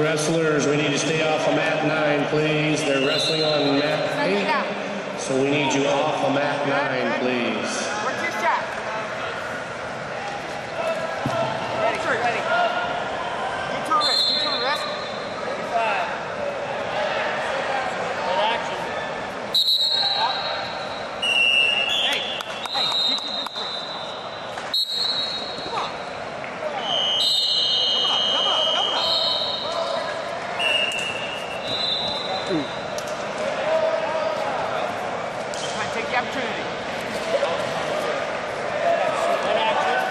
Wrestlers, we need to stay off of mat nine, please. They're wrestling on mat eight, so we need you off of mat nine, please. Where's your shot? Ready, ready. Get to a wrist, get to a wrist. Five. Good action. Hey, hey, get to this wrist. Come on. Come on, come on, come on. Come on, take the opportunity. Good action.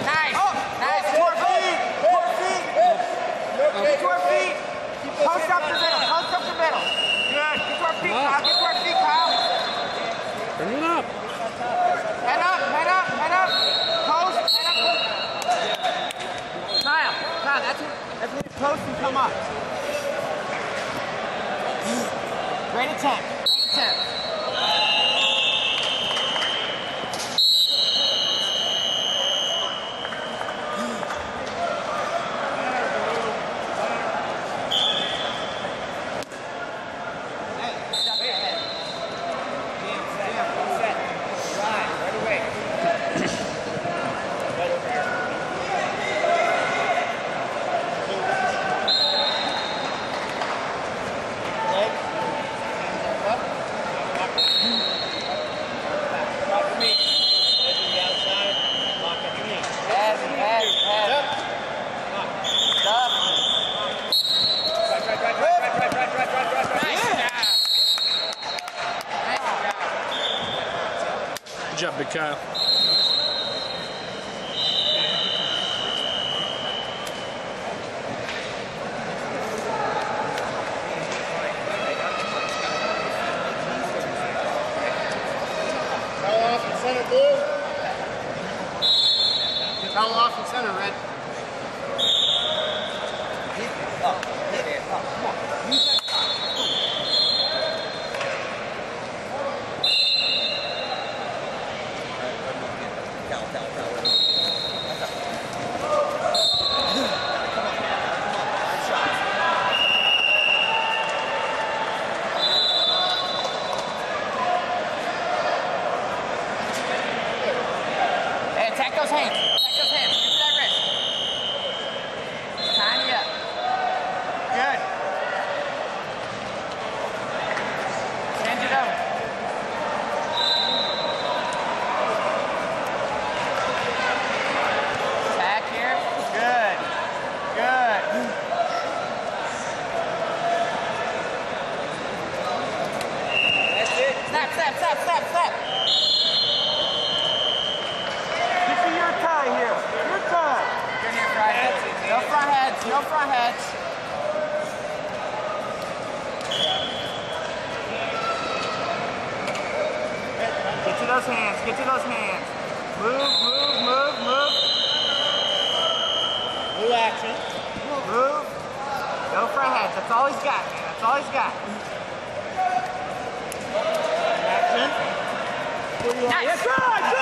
Nice, nice. Four feet, four feet. Get to our feet. Post up the middle, post up the middle. Good, get to feet, Kyle, get to our feet, Kyle. Turn it up. Head up, head up, head up. Post, head up. Kyle, Kyle, that's when, that's when you post and come up. Great attempt, great attempt. job to Kyle. Center blue. Towel off and center red. Up. fight. No front heads. Get to those hands. Get to those hands. Move, move, move, move, Blue action. move. No front heads. That's all he's got, man. That's all he's got. Action. Nice. Good, good, good,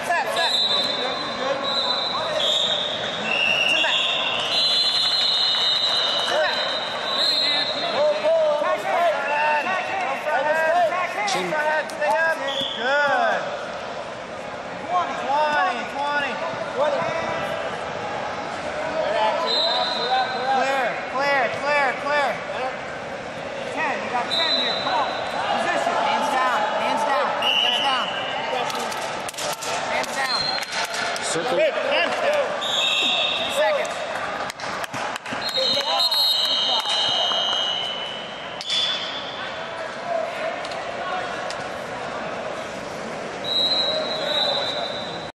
Jackson